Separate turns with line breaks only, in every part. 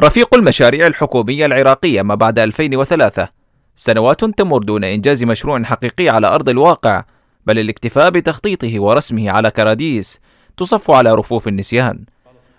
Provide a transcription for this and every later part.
رفيق المشاريع الحكومية العراقية ما بعد 2003 سنوات تمر دون إنجاز مشروع حقيقي على أرض الواقع بل الاكتفاء بتخطيطه ورسمه على كراديس تصف على رفوف النسيان.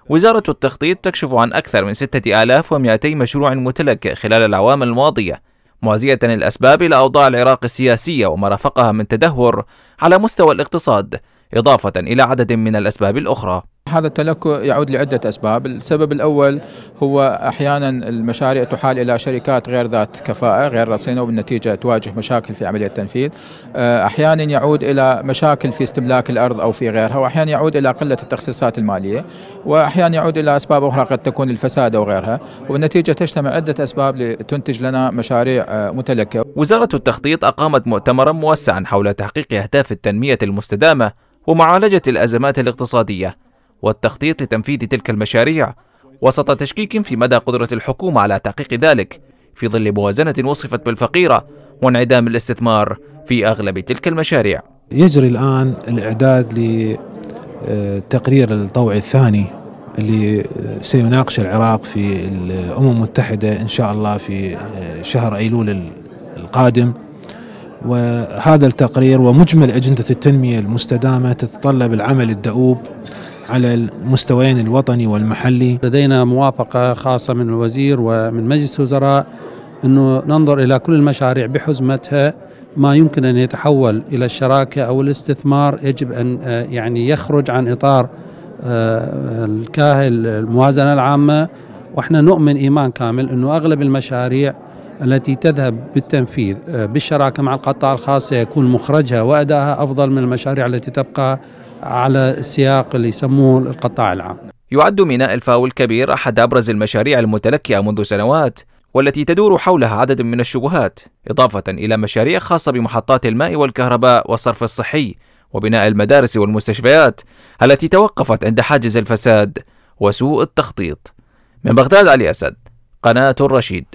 وزارة التخطيط تكشف عن أكثر من 6200 مشروع متلك خلال الأعوام الماضية موازية الأسباب إلى أوضاع العراق السياسية وما رافقها من تدهور على مستوى الاقتصاد إضافة إلى عدد من الأسباب الأخرى.
هذا التلكؤ يعود لعدة أسباب. السبب الأول هو أحيانا المشاريع تحال إلى شركات غير ذات كفاءة غير رصينة وبالنتيجة تواجه مشاكل في عملية التنفيذ. آه، أحيانا يعود إلى مشاكل في استملاك الأرض أو في غيرها وأحيانا يعود إلى قلة التخصيصات المالية وأحيانا يعود إلى أسباب أخرى قد تكون الفساد أو غيرها. وبالنتيجة تجتمع عدة أسباب لتنتج لنا مشاريع آه، متلكة.
وزارة التخطيط أقامت مؤتمرا موسعا حول تحقيق أهداف التنمية المستدامة ومعالجة الأزمات الاقتصادية. والتخطيط لتنفيذ تلك المشاريع وسط تشكيك في مدى قدرة الحكومة على تحقيق ذلك في ظل موازنة وصفت بالفقيرة وانعدام الاستثمار في أغلب تلك المشاريع.
يجري الآن الإعداد لتقرير الطوعي الثاني اللي سيناقش العراق في الأمم المتحدة إن شاء الله في شهر أيلول القادم. وهذا التقرير ومجمل أجندة التنمية المستدامة تتطلب العمل الدؤوب على المستويين الوطني والمحلي.
لدينا موافقة خاصة من الوزير ومن مجلس الوزراء أنه ننظر إلى كل المشاريع بحزمتها ما يمكن أن يتحول إلى الشراكة أو الاستثمار. يجب أن آه، يعني يخرج عن إطار آه، الكاهل الموازنة العامة. وإحنا نؤمن إيمان كامل أنه أغلب المشاريع التي تذهب بالتنفيذ آه، بالشراكة مع القطاع الخاص سيكون مخرجها وأدائها أفضل من المشاريع التي تبقى على السياق اللي يسموه القطاع العام.
يعد ميناء الفاو الكبير أحد أبرز المشاريع المتلكئة منذ سنوات والتي تدور حولها عدد من الشبهات إضافة إلى مشاريع خاصة بمحطات الماء والكهرباء والصرف الصحي وبناء المدارس والمستشفيات التي توقفت عند حاجز الفساد وسوء التخطيط. من بغداد علي أسد قناة الرشيد.